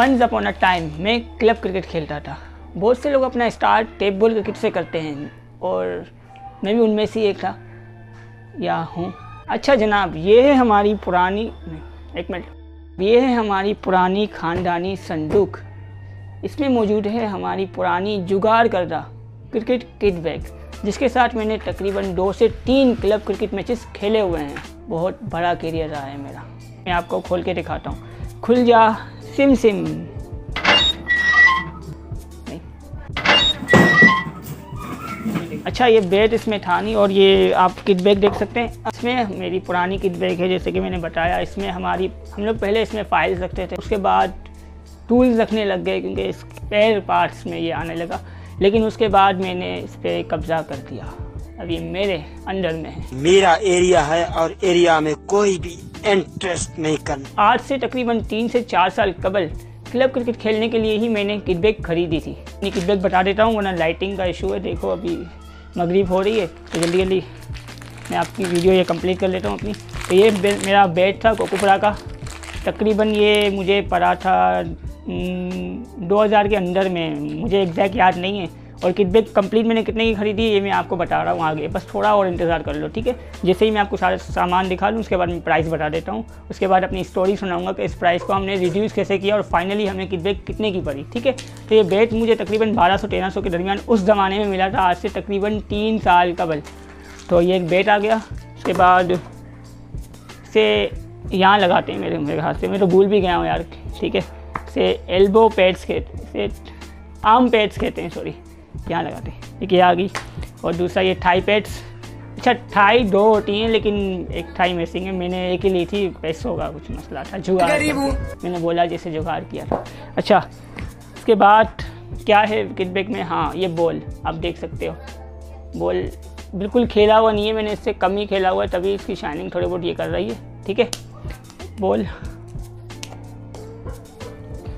Once upon a time मैं club cricket खेलता था। बहुत से लोग अपना स्टार्ट टेप बॉल क्रिकेट से करते हैं, और मैं भी उनमें से एक था। या हूँ। अच्छा जनाब, ये है हमारी पुरानी, एक मिनट। ये है हमारी पुरानी ख़ानदानी संदूक। इसमें मौजूद है हमारी पुरानी जुगाड़ करदा क्रिकेट किट बैग जिसके साथ मैंने तकरीबन दो से तीन क्लब क्रिकेट मैचेस खेले हुए हैं। बहुत बड़ा करियर रहा है मेरा। मैं आपको खोल के दिखाता हूँ। खुल जा। सिम सिम अच्छा ये बैग इसमें था नहीं और ये आप किट बैग देख सकते हैं। इसमें मेरी पुरानी किट बैग है, जैसे कि मैंने बताया। इसमें हमारी, हम लोग पहले इसमें फाइल्स रखते थे। उसके बाद टूल्स रखने लग गए क्योंकि इस पैर पार्ट्स में ये आने लगा। लेकिन उसके बाद मैंने इस पर कब्ज़ा कर दिया। अब ये मेरे अंडर में है। मेरा एरिया है और एरिया में कोई भी इंटरेस्ट नहीं करना। आज से तकरीबन तीन से चार साल कबल क्लब क्रिकेट खेलने के लिए ही मैंने किट बैग खरीदी थी। ये किट बैग बता देता हूँ वरना लाइटिंग का इशू है। देखो अभी मगरिब हो रही है तो जल्दी जल्दी मैं आपकी वीडियो ये कंप्लीट कर लेता हूँ अपनी। तो ये बे, मेरा बैट था कोकोपरा का। तकरीबन ये मुझे पड़ा था दो हज़ार के अंदर में। मुझे एग्जैक्ट याद नहीं है। और किट बैग कंप्लीट मैंने कितने की खरीदी ये मैं आपको बता रहा हूँ आगे। बस थोड़ा और इंतज़ार कर लो, ठीक है? जैसे ही मैं आपको सारा सामान दिखा लूँ, उसके बाद मैं प्राइस बता देता हूँ। उसके बाद अपनी स्टोरी सुनाऊँगा कि इस प्राइस को हमने रिड्यूस कैसे किया और फाइनली हमें किट बैग कितने की पड़ी, ठीक है? तो ये बैट मुझे तकरीबन बारह सौ, तेरह सौ के दरमियान उस ज़माने में मिला था, आज से तकरीबन तीन साल कबल तो ये एक बैट आ गया। उसके बाद से यहाँ लगाते हैं मेरे मेरे हाथ से। मैं तो भूल भी गया हूँ यार, ठीक है? से एल्बो पैड्स कहते से आर्म पैड्स कहते हैं सॉरी यहाँ लगाते हैं? एक ये आ गई और दूसरा ये थाई पैड्स अच्छा थाई दो होती हैं लेकिन एक थाई मिसिंग है। मैंने एक ही ली थी पैसों का कुछ मसला था जुगाड़ मैंने बोला जैसे जुगाड़ किया था। अच्छा उसके बाद क्या है विकेट बैग में? हाँ ये बॉल आप देख सकते हो। बॉल बिल्कुल खेला हुआ नहीं है मैंने इससे कम ही खेला हुआ है तभी इसकी शाइनिंग थोड़ी बहुत ये कर रही है ठीक है? बॉल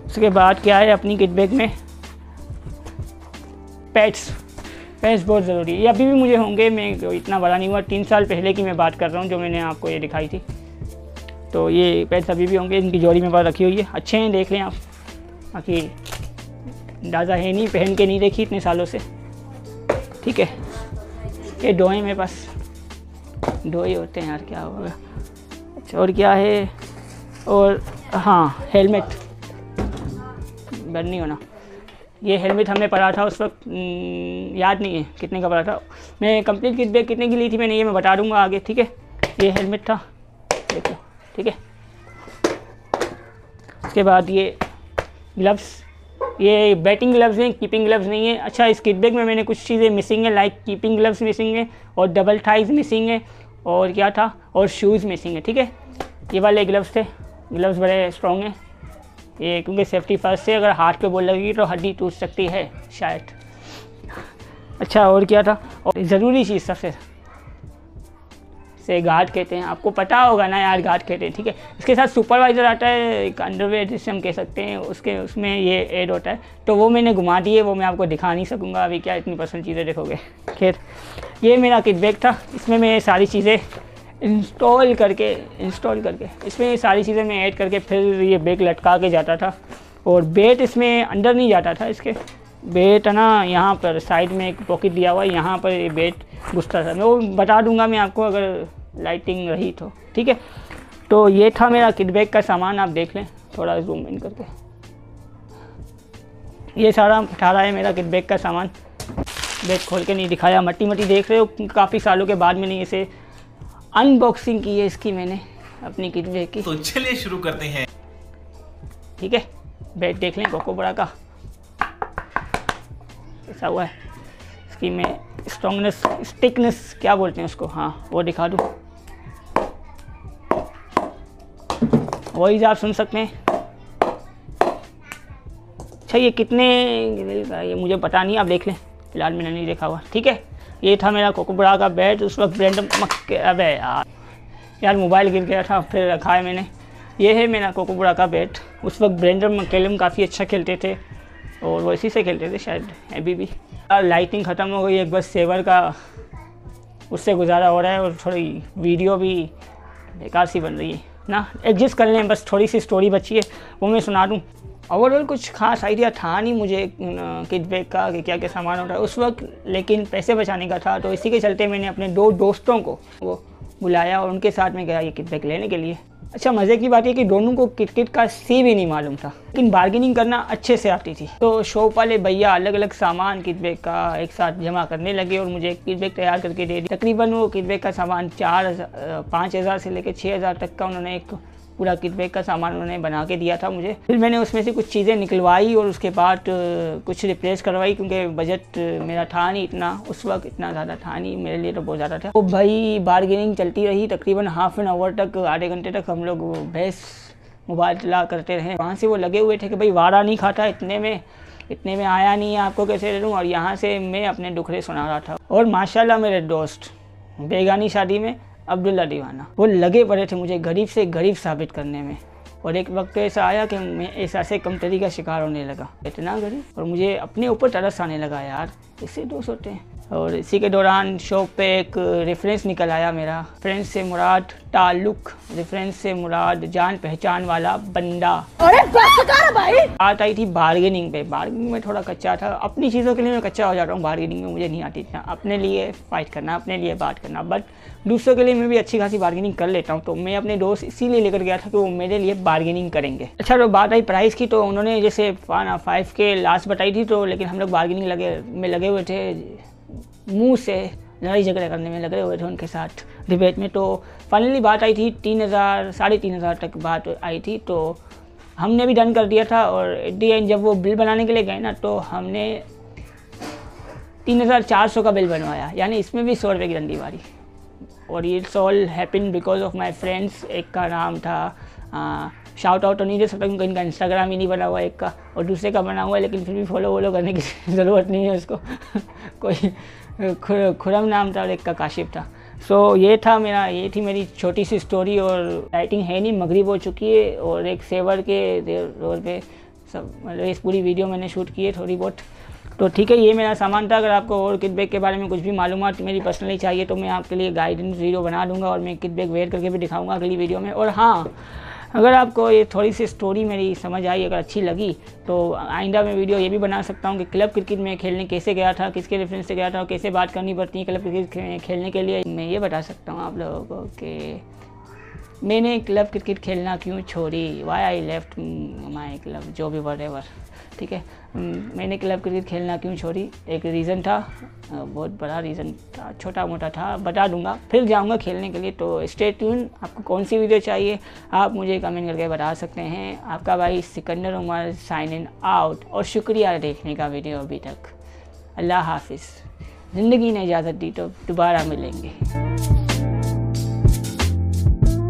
उसके बाद क्या है अपनी किट बैग में? पेट्स पेट्स बहुत ज़रूरी है। ये अभी भी मुझे होंगे, मैं इतना बड़ा नहीं हुआ, तीन साल पहले की मैं बात कर रहा हूँ, जो मैंने आपको ये दिखाई थी। तो ये पेट्स अभी भी होंगे, इनकी जोड़ी में पास रखी हुई है। अच्छे हैं, देख लें आप। बाकी अंदाज़ा है नहीं, पहन के नहीं देखी इतने सालों से। ठीक है। ये दो हैं मेरे पास। दो ही होते हैं यार, क्या होगा। अच्छा और क्या है? और हाँ हेलमेट डर नहीं होना ये हेलमेट हमने पढ़ा था, उस वक्त याद नहीं है कितने का पड़ा था। मैं कंप्लीट किट बैग कितने की ली थी मैंने, ये मैं बता दूँगा आगे, ठीक है? ये हेलमेट था, देखो, ठीक है? उसके बाद ये ग्लव्स ये बैटिंग ग्लव्स हैं कीपिंग ग्लव्स नहीं है। अच्छा इस किट बैग में मैंने कुछ चीज़ें मिसिंग है लाइक कीपिंग ग्लव्स मिसिंग है, और डबल थाइज मिसिंग है, और क्या था? और शूज़ मिसिंग है, ठीक है? ये वाले ग्लव्स थे ग्लव्स बड़े स्ट्रॉन्ग हैं। ये क्योंकि सेफ्टी फ़र्स्ट से अगर हाथ पे बोल लगेगी तो हड्डी टूट सकती है, शायद। अच्छा और क्या था? और ज़रूरी चीज़ सबसे से गार्ड कहते हैं। आपको पता होगा ना यार गार्ड कहते हैं, ठीक है? इसके साथ सुपरवाइज़र आता है, एक अंडरवेयर जिसे हम कह सकते हैं, उसके, उसमें ये एड होता है। तो वो मैंने घुमा दिए वो मैं आपको दिखा नहीं सकूँगा। अभी क्या इतनी पसंद चीज़ें देखोगे? खैर, ये मेरा किट बैग था। इसमें मैं सारी चीज़ें इंस्टॉल करके इंस्टॉल करके। इसमें सारी चीज़ें मैं ऐड करके फिर ये बेट लटका के जाता था। और बेट इसमें अंदर नहीं जाता था इसके। बेट है ना, यहाँ पर साइड में एक पॉकेट दिया हुआ है, यहाँ पर ये बेट घुसता था। मैं वो बता दूँगा मैं आपको अगर लाइटिंग रही तो ठीक है? तो ये था मेरा किट बैग का सामान, आप देख लें। थोड़ा जूम इन करके। ये सारा अठारह है मेरा किट बैग का सामान। बैग खोल के नहीं दिखाया। मट्टी मट्टी देख रहे हो, काफ़ी सालों के बाद मैंने इसे अनबॉक्सिंग की है इसकी मैंने अपनी किट बैग की। तो चलिए शुरू करते हैं। ठीक है? बैग देख लें कोको बड़ा का। ऐसा हुआ है। इसकी मैं स्ट्रॉन्गनेस स्टिकनेस क्या बोलते हैं उसको? हाँ वो दिखा दूँ। वही आप सुन सकते हैं। अच्छा ये कितने ये मुझे पता नहीं आप देख लें। फ़िलहाल मैंने नहीं देखा हुआ। ठीक है? ये था मेरा कोकोबरा का बैट, उस वक्त ब्रेंड मक्के अबे यार। यार मोबाइल गिर गया था, फिर रखा है मैंने। ये है मेरा कोकोबरा का बैट, उस वक्त ब्रेंडर मकेलम काफ़ी अच्छा खेलते थे, और वो इसी से खेलते थे शायद, अभी भी। लाइटिंग ख़त्म हो गई, एक बस सेवर का उससे गुजारा हो रहा है, और थोड़ी वीडियो भी बेकार सी बन रही है। ना एडजस्ट कर लें, बस थोड़ी सी स्टोरी बची है, वो मैं सुना दूँ। ओवरऑल कुछ खास आइडिया था नहीं मुझे किट बैग का कि क्या क्या सामान है उस वक्त लेकिन पैसे बचाने का था तो इसी के चलते मैंने अपने दो दोस्तों को वो बुलाया और उनके साथ में गया ये किट बैग लेने के लिए। अच्छा मज़े की बात है कि दोनों को किट का सी भी नहीं मालूम था, लेकिन बार्गेनिंग करना अच्छे से आती थी। तो शॉप वाले भैया अलग अलग सामान किट बैग का एक साथ जमा करने लगे और मुझे किट बैग तैयार करके दे दी तकरीबन वो किट बैग का सामान चार पाँच हज़ार से लेकर छः हज़ार तक का उन्होंने एक पूरा किट बैग का सामान उन्होंने बना के दिया था मुझे। फिर मैंने उसमें से कुछ चीज़ें निकलवाई और उसके बाद कुछ रिप्लेस करवाई क्योंकि बजट मेरा था नहीं इतना। उस वक्त इतना ज़्यादा था नहीं, मेरे लिए तो बहुत ज़्यादा था। तो भाई बारगेनिंग चलती रही। तकरीबन हाफ़ एन आवर तक, आधे घंटे तक हम लोग मोबाइल चला करते रहे। वहाँ से वो लगे हुए थे कि भाई, वारा नहीं खाता इतने में। इतने में आया नहीं है आपको कैसे दूँ? और यहाँ से मैं अपने दुखड़े सुना रहा था। और माशाल्लाह मेरे दोस्त, बेगानी शादी में अब्दुल्ला दीवाना। वो लगे पड़े थे मुझे गरीब से गरीब साबित करने में। और एक वक्त ऐसा आया कि मैं ऐसा से कमतरी का शिकार होने लगा। इतना गरीब? और मुझे अपने ऊपर तरस आने लगा, यार। इससे दोस्त होते हैं। और इसी के दौरान शॉप पे एक रेफरेंस निकल आया मेरा। फ्रेंड्स से मुराद ताल्लुक रेफरेंस से मुराद जान पहचान वाला बंदा। अरे भाई! बात आई थी बार्गेनिंग पे। बार्गेनिंग में थोड़ा कच्चा था। अपनी चीज़ों के लिए मैं कच्चा हो जाता हूँ। बार्गेनिंग में मुझे नहीं आती थी। अपने लिए फाइट करना अपने लिए बात करना। बट दूसरों के लिए मैं भी अच्छी खासी बार्गेनिंग कर लेता हूँ। तो मैं अपने दोस्त इसीलिए लेकर गया था कि वो मेरे लिए बार्गेनिंग करेंगे। अच्छा तो बात आई प्राइस की तो उन्होंने जैसे फाइव के लास्ट बताई थी तो लेकिन हम लोग बार्गेनिंग लगे में लगे हुए थे। मुँह से लड़ाई झगड़े करने में लगे हुए थे उनके साथ डिबेट में। तो फाइनली बात आई थी तीन हज़ार, साढ़े तीन हज़ार तक बात आई थी। तो हमने भी डन कर दिया था और दी एंड जब वो बिल बनाने के लिए गए ना तो हमने तीन हज़ार चार सौ का बिल बनवाया। यानी इसमें भी सौ रुपये की रंडी मारी और it's all happen because of my friends एक का नाम था शाउट आउट तो नहीं दे सकता क्योंकि इनका इंस्टाग्राम ही नहीं बना हुआ एक का। और दूसरे का बना हुआ है लेकिन फिर भी फॉलो वॉलो करने की ज़रूरत नहीं है उसको। कोई खुरम नाम था और एक का काशिफ था। सो so, ये था मेरा ये थी मेरी छोटी सी स्टोरी और राइटिंग है नहीं मगरिब हो चुकी है और एक सेवर के रोल पे सब मतलब इस पूरी वीडियो मैंने शूट की है थोड़ी बहुत। तो ठीक है ये मेरा सामान था। अगर आपको और किट बैग के बारे में कुछ भी मालूम मेरी पर्सनली चाहिए तो मैं आपके लिए गाइडेंस वीडियो बना दूँगा और मैं किट बैग वेयर करके भी दिखाऊँगा अगली वीडियो में। और हाँ अगर आपको ये थोड़ी सी स्टोरी मेरी समझ आई, अगर अच्छी लगी तो आइंदा में वीडियो ये भी बना सकता हूँ कि क्लब क्रिकेट में खेलने कैसे गया था, किसके रेफरेंस से गया था और कैसे बात करनी पड़ती है क्लब क्रिकेट खेलने के लिए, मैं ये बता सकता हूँ आप लोगों को कि मैंने क्लब क्रिकेट खेलना क्यों छोड़ी? Why I left my club जो भी वर ठीक है? मैंने क्लब क्रिकेट खेलना क्यों छोड़ी? एक रीज़न था बहुत बड़ा रीज़न था छोटा मोटा था, बता दूँगा। फिर जाऊँगा खेलने के लिए तो स्टे ट्यून आपको कौन सी वीडियो चाहिए? आप मुझे कमेंट करके बता सकते हैं। आपका भाई Sikandar Umar sign in out और शुक्रिया देखने का वीडियो अभी तक। अल्लाह हाफिज़। ज़िंदगी ने इजाज़त दी तो दोबारा मिलेंगे।